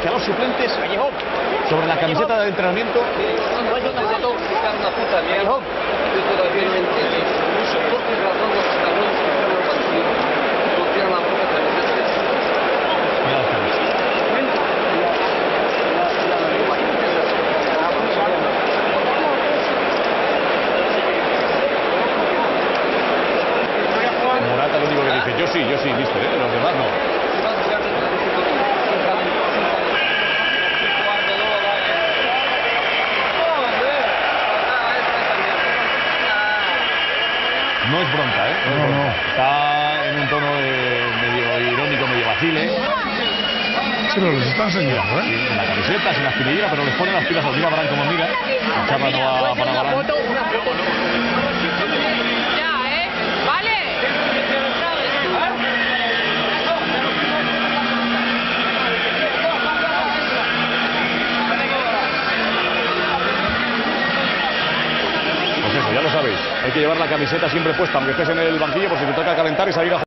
dice a los suplentes sobre la camiseta de entrenamiento. Morata lo único que dice, yo sí, yo sí, listo, ¿eh? los demás no. No es bronca, ¿eh? No, no. Está en un tono de medio irónico, medio vacile. Sí, pero les está enseñando, ¿eh? Sin la camiseta, sin la espinillera, pero les pone las pilas al mira Barán como mira. La charla no va para Barán. Eso, ya lo sabéis. Hay que llevar la camiseta siempre puesta, aunque estés en el banquillo, por si te toca calentar y salir a